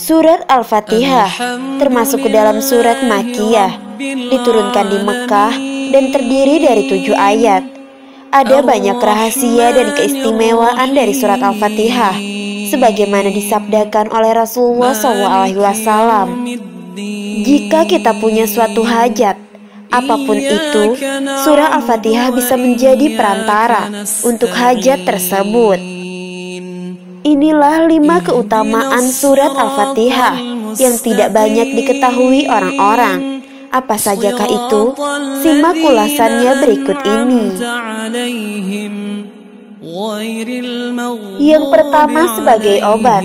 Surat Al-Fatihah termasuk ke dalam surat Makiyah, diturunkan di Mekah dan terdiri dari tujuh ayat. Ada banyak rahasia dan keistimewaan dari surat Al-Fatihah, sebagaimana disabdakan oleh Rasulullah SAW. Jika kita punya suatu hajat, Apa pun itu, surah Al-Fatihah bisa menjadi perantara untuk hajat tersebut. Inilah lima keutamaan surat Al-Fatihah yang tidak banyak diketahui orang-orang. Apa sajakah itu? Simak ulasannya berikut ini. Yang pertama sebagai obat,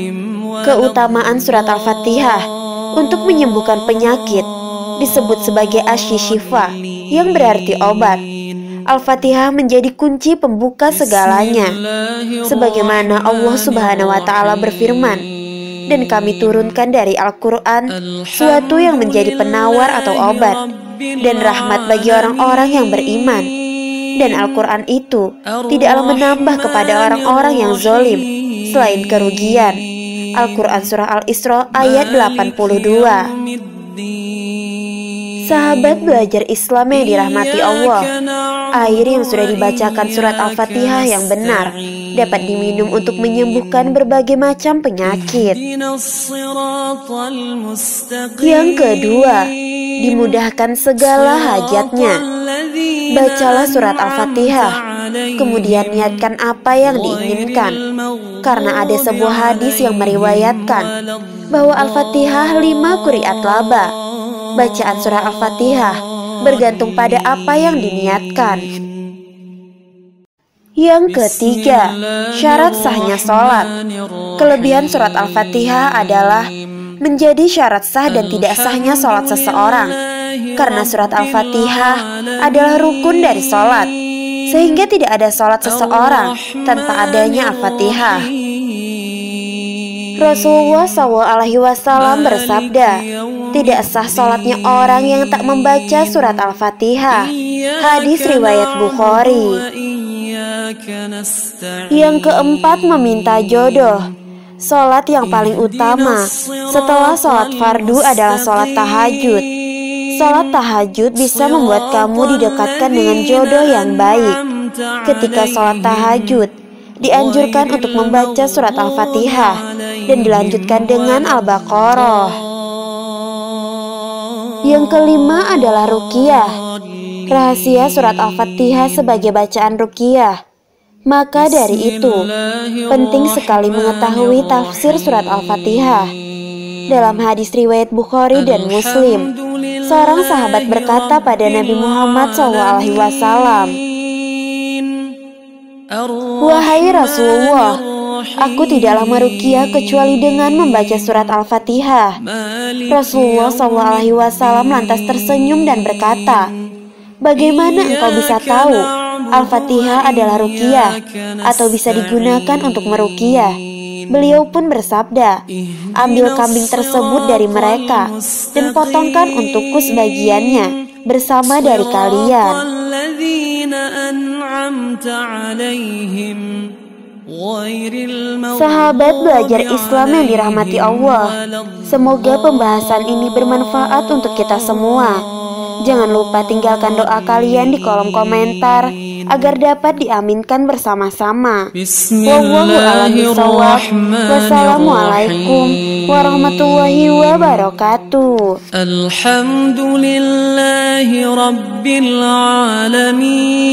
keutamaan surat Al-Fatihah untuk menyembuhkan penyakit disebut sebagai asyishifa yang berarti obat. Al-Fatihah menjadi kunci pembuka segalanya. Sebagaimana Allah Subhanahu wa taala berfirman, dan kami turunkan dari Al-Qur'an suatu yang menjadi penawar atau obat dan rahmat bagi orang-orang yang beriman. Dan Al-Quran itu tidaklah menambah kepada orang-orang yang zolim selain kerugian. Al-Quran Surah Al-Isra ayat 82 Sahabat belajar Islam yang dirahmati Allah. Air yang sudah dibacakan surat Al-Fatihah yang benar Dapat diminum untuk menyembuhkan berbagai macam penyakit. Yang kedua Dimudahkan segala hajatnya. Bacalah surat Al-Fatihah. Kemudian niatkan apa yang diinginkan. Karena ada sebuah hadis yang meriwayatkan Bahwa Al-Fatihah lima kuriat laba bacaan surah Al-Fatihah bergantung pada apa yang diniatkan. Yang ketiga, syarat sahnya sholat. Kelebihan surat Al-Fatihah adalah menjadi syarat sah dan tidak sahnya sholat seseorang. Karena surat Al-Fatihah adalah rukun dari sholat, sehingga tidak ada sholat seseorang tanpa adanya Al-Fatihah. Rasulullah SAW bersabda, tidak sah sholatnya orang yang tak membaca surat Al-Fatihah. Hadis riwayat Bukhari. Yang keempat meminta jodoh. Sholat yang paling utama setelah sholat fardu adalah sholat tahajud. Sholat tahajud bisa membuat kamu didekatkan dengan jodoh yang baik. Ketika sholat tahajud, dianjurkan untuk membaca surat Al-Fatihah dan dilanjutkan dengan Al-Baqarah. Yang kelima adalah Ruqyah. Rahasia surat Al-Fatihah sebagai bacaan Ruqyah. Maka dari itu, penting sekali mengetahui tafsir surat Al-Fatihah. Dalam hadis riwayat Bukhari dan Muslim, seorang sahabat berkata pada Nabi Muhammad SAW, Wahai Rasulullah, aku tidaklah merukia kecuali dengan membaca surat Al-Fatihah. Rasulullah SAW lantas tersenyum dan berkata, Bagaimana engkau bisa tahu Al-Fatihah adalah rukiah atau bisa digunakan untuk merukiah? Beliau pun bersabda, ambil kambing tersebut dari mereka dan potongkan untukku sebagiannya bersama dari kalian. Sahabat belajar Islam yang dirahmati Allah, semoga pembahasan ini bermanfaat untuk kita semua. Jangan lupa tinggalkan doa kalian di kolom komentar agar dapat diaminkan bersama-sama. Wassalamualaikum warahmatullahi wabarakatuh. Alhamdulillahi rabbil alamin.